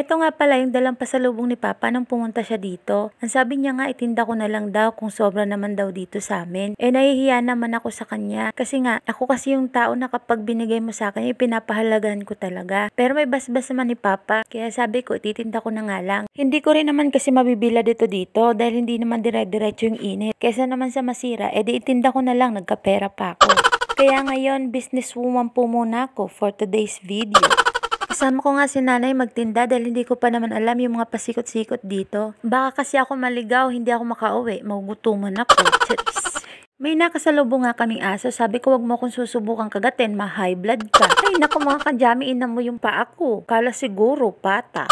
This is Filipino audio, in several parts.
Eto nga pala yung dalang pasalubong ni Papa nung pumunta siya dito. Ang sabi niya nga itinda ko na lang daw kung sobra naman daw dito sa amin. Eh nahihiya naman ako sa kanya. Kasi nga, ako kasi yung tao na kapag binigay mo sa akin, ipinapahalagahan ko talaga. Pero may basbas naman ni Papa. Kaya sabi ko, ititinda ko na nga lang. Hindi ko rin naman kasi mabibila dito dito dahil hindi naman dire-diretso yung init. Kesa naman sa masira, edi itinda ko na lang, nagkapera pa ako. Kaya ngayon, businesswoman po muna ako for today's video. Kasama ko nga si nanay magtinda dahil hindi ko pa naman alam yung mga pasikot-sikot dito. Baka kasi ako maligaw, hindi ako makauwi, magugutuman ako. Charis. May nakasalubong nga kaming aso, sabi ko wag mo akong susubukan kagatin, ma-high blood ka. Ay naku mga kanjami, ina mo yung paa ko. Kala siguro, pata.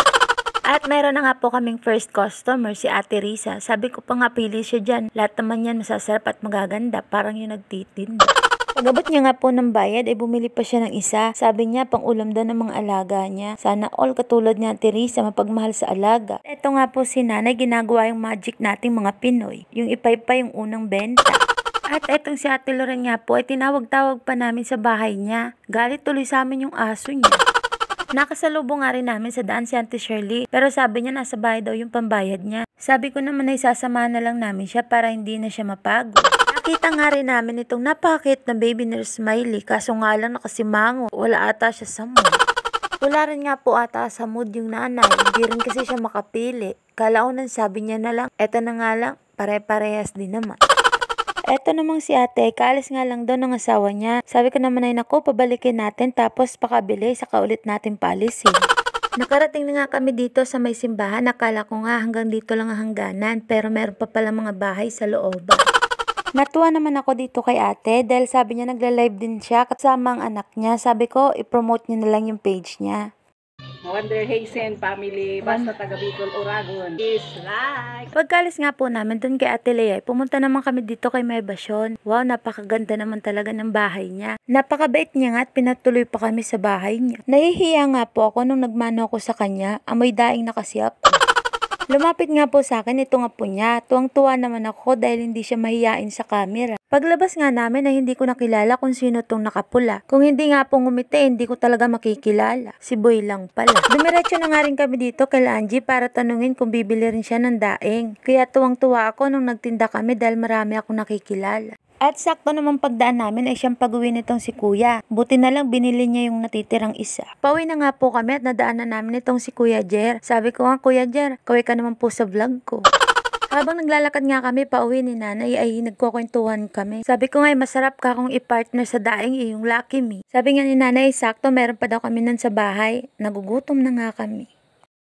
At meron na nga po kaming first customer, si Ate Risa. Sabi ko pa nga pili siya dyan. Lahat naman yan masasarap at magaganda, parang yung nagtitinda. Pagabot niya nga po ng bayad ay bumili pa siya ng isa. Sabi niya pang ulam daw ng mga alaga niya. Sana all katulad niya Teresa mapagmahal sa alaga. Ito nga po si nanay ginagawa yung magic nating mga Pinoy. Yung ipay pa yung unang benta. At etong si Ate Loren nga po ay tinawag-tawag pa namin sa bahay niya. Galit tuloy sa amin yung aso niya. Nakasalubong nga rin namin sa daan si Auntie Shirley. Pero sabi niya nasa bahay daw yung pambayad niya. Sabi ko naman ay sasamahan na lang namin siya para hindi na siya mapagod. Nakita nga rin namin itong napakit na baby nurse Smiley kaso nga lang nakasimango. Wala ata siya sa mood. Wala rin nga po ata sa mood yung nanay. Hindi rin kasi siya makapili. Kalaunan sabi niya na lang, eto na nga lang, pare-parehas din naman. Eto namang si ate, kaalis nga lang daw ng asawa niya. Sabi ko naman ay nako, pabalikin natin tapos pakabili, saka ulit natin paalisin. Nakarating na nga kami dito sa may simbahan. Nakala ko nga hanggang dito lang ang hangganan pero meron pa pala mga bahay sa looban. Natuwa naman ako dito kay ate dahil sabi niya nagla-live din siya kasama ang anak niya. Sabi ko, i-promote niya na lang yung page niya. Wonder Hazen family, basta taga Bicol, Oragon. Is like. Pagkalis nga po namin dun kay Ate Lea, pumunta naman kami dito kay May Basyon. Wow, napakaganda naman talaga ng bahay niya. Napakabait niya nga at pinatuloy pa kami sa bahay niya. Nahihiya nga po ako nung nagmano ako sa kanya, amoy daing na kasi ako. Lumapit nga po sa akin, ito nga po niya. Tuwang-tuwa naman ako dahil hindi siya mahiyain sa camera. Paglabas nga namin ay hindi ko nakilala kung sino tong nakapula. Kung hindi nga po ngumiti, hindi ko talaga makikilala. Si Boy lang pala. Dumiretso na nga rin kami dito kay Angie para tanungin kung bibili rin siya ng daing. Kaya tuwang-tuwa ako nung nagtinda kami dahil marami akong nakikilala. At sakto naman pagdaan namin ay siyang pag-uwi nitong si kuya. Buti na lang binili niya yung natitirang isa. Pauwi na nga po kami at nadaan na namin itong si Kuya Jer. Sabi ko nga, Kuya Jer, kaway ka naman po sa vlog ko. Habang naglalakad nga kami pauwi ni nanay ay nagkukwentuhan kami. Sabi ko nga masarap ka kung i-partner sa daing iyong lucky me. Sabi nga ni nanay sakto meron pa daw kami nun sa bahay. Nagugutom na nga kami.